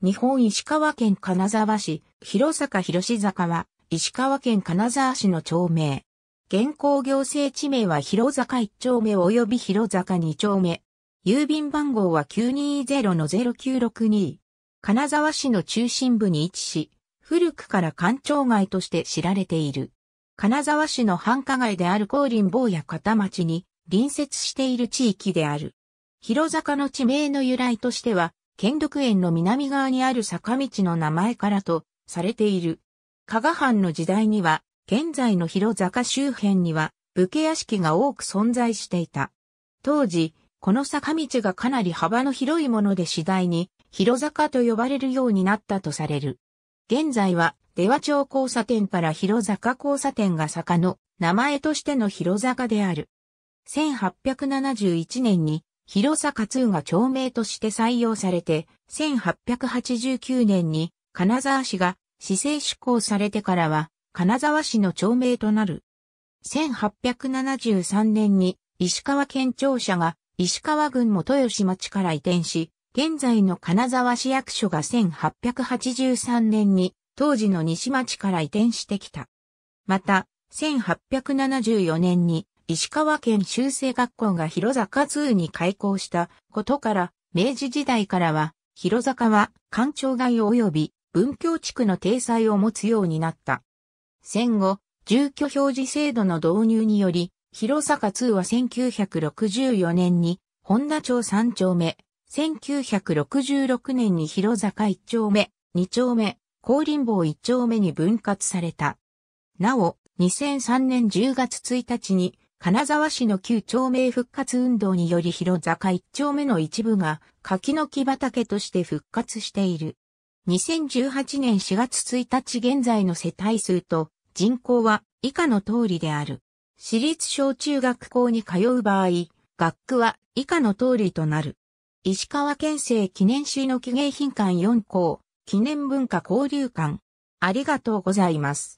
日本石川県金沢市、広坂広坂は、石川県金沢市の町名。現行行政地名は広坂1丁目及び広坂2丁目。郵便番号は920-0962。金沢市の中心部に位置し、古くから官庁街として知られている。金沢市の繁華街である高林坊や片町に隣接している地域である。広坂の地名の由来としては、剣徳園の南側にある坂道の名前からとされている。加賀藩の時代には、現在の広坂周辺には武家屋敷が多く存在していた。当時、この坂道がかなり幅の広いもので次第に広坂と呼ばれるようになったとされる。現在は出羽町交差点から広坂交差点が坂の名前としての広坂である。1871年に広坂2が町名として採用されて、1889年に金沢市が市政施行されてからは、金沢市の町名となる。1873年に石川県庁舎が石川郡元吉町から移転し、現在の金沢市役所が1883年に当時の西町から移転してきた。また、1874年に石川県修正学校が広坂2に開校したことから、明治時代からは、広坂は官庁街及び文教地区の体裁を持つようになった。戦後、住居表示制度の導入により、広坂2は1964年に本田町3丁目、1966年に広坂1丁目、2丁目、高林坊1丁目に分割された。なお、2003年10月1日に金沢市の旧町名復活運動により広坂一丁目の一部が柿の木畑として復活している。2018年4月1日現在の世帯数と人口は以下の通りである。私立小中学校に通う場合、学区は以下の通りとなる。石川県政記念誌の記芸品館4校、記念文化交流館。ありがとうございます。